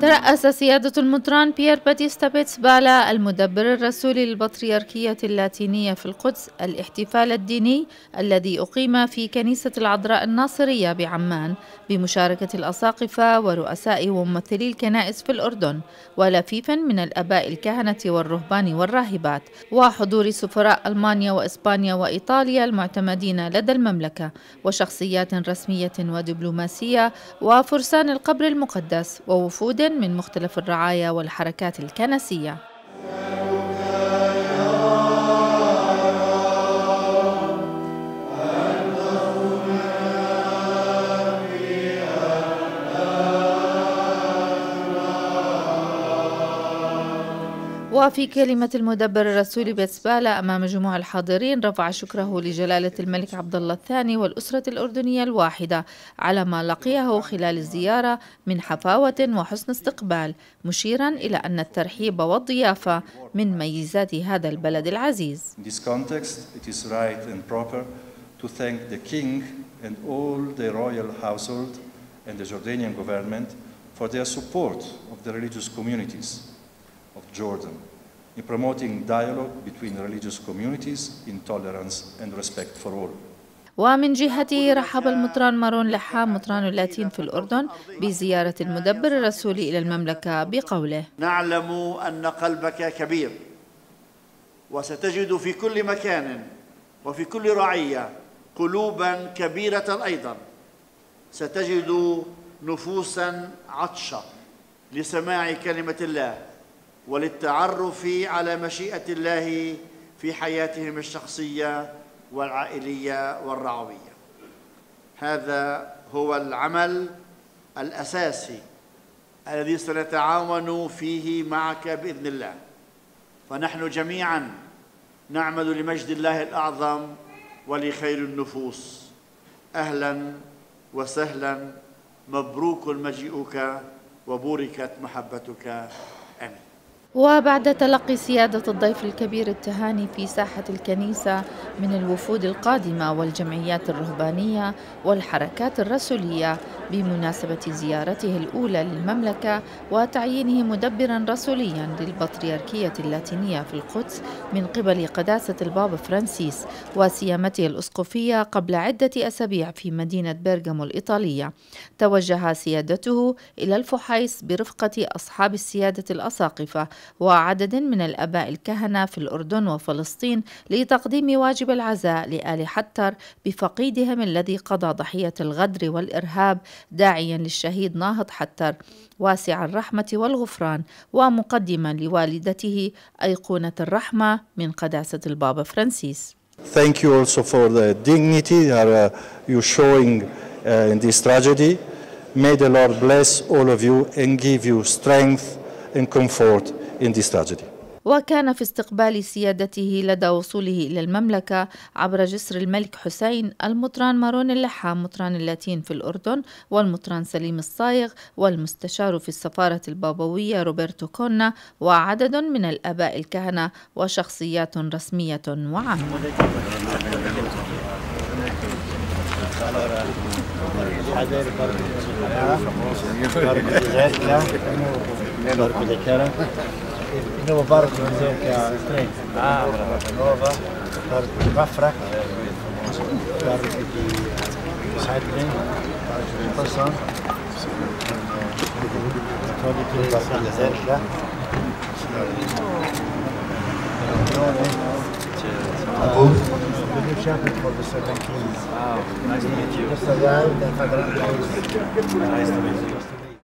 ترأس سيادة المطران بيير باتيستا بيتسبالا المدبر الرسولي للبطريركية اللاتينية في القدس الاحتفال الديني الذي أقيم في كنيسة العذراء الناصرية بعمان بمشاركة الأساقفة ورؤساء وممثلي الكنائس في الأردن ولفيفا من الأباء الكهنة والرهبان والراهبات وحضور سفراء ألمانيا وإسبانيا وإيطاليا المعتمدين لدى المملكة وشخصيات رسمية ودبلوماسية وفرسان القبر المقدس ووفود من مختلف الرعايا والحركات الكنسية. وفي كلمة المدبر الرسولي بيتسبالا أمام جموع الحاضرين رفع شكره لجلالة الملك عبد الله الثاني والأسرة الأردنية الواحدة على ما لقيه خلال الزيارة من حفاوة وحسن استقبال مشيرا إلى أن الترحيب والضيافة من ميزات هذا البلد العزيز. To thank the king and all the royal household and the Jordanian government for their support of the religious communities of Jordan in promoting dialogue between religious communities in tolerance and respect for all. ومن جهته رحب المطران مارون لحام مطران اللاتين في الأردن بزيارة المدبر الرسولي إلى المملكة بقوله. نعلم أن قلبك كبير وستجد في كل مكان وفي كل رعية قلوبا كبيرة أيضا. ستجد نفوسا عطشة لسماع كلمة الله. وللتعرف على مشيئة الله في حياتهم الشخصية والعائلية والرعوية. هذا هو العمل الأساسي الذي سنتعاون فيه معك بإذن الله. فنحن جميعا نعمل لمجد الله الأعظم ولخير النفوس. أهلا وسهلا. مبروك مجيئك وبوركت محبتك. آمين. وبعد تلقي سيادة الضيف الكبير التهاني في ساحة الكنيسة من الوفود القادمة والجمعيات الرهبانية والحركات الرسولية بمناسبة زيارته الأولى للمملكة وتعيينه مدبرا رسوليا للبطريركية اللاتينية في القدس من قبل قداسة البابا فرانسيس وسيامته الأسقفية قبل عدة أسابيع في مدينة بيرغامو الإيطالية. توجه سيادته إلى الفحيص برفقة أصحاب السيادة الأساقفة وعدد من الأباء الكهنة في الأردن وفلسطين لتقديم واجب العزاء لآل حتر بفقيدهم الذي قضى ضحية الغدر والإرهاب داعيا للشهيد ناهض حتر واسع الرحمة والغفران ومقدما لوالدته أيقونة الرحمة من قداسة البابا فرانسيس Thank you also for the dignity that uh, you're showing uh, in this tragedy. May the Lord bless all of you and give you strength and comfort in this tragedy. وكان في استقبال سيادته لدى وصوله إلى المملكة عبر جسر الملك حسين المطران مارون اللحام مطران اللاتين في الأردن والمطران سليم الصايغ والمستشار في السفارة البابوية روبرتو كونا وعدد من الآباء الكهنة وشخصيات رسمية وعامة. Nova bar organiziral, ki je que Ah, nova, bar dva nova. Barco de lane, Barco de Tudi Barco de bar dezer, ja. Abu. Good shepherd for the seven kings. Wow, nice to meet you. Nice to meet you.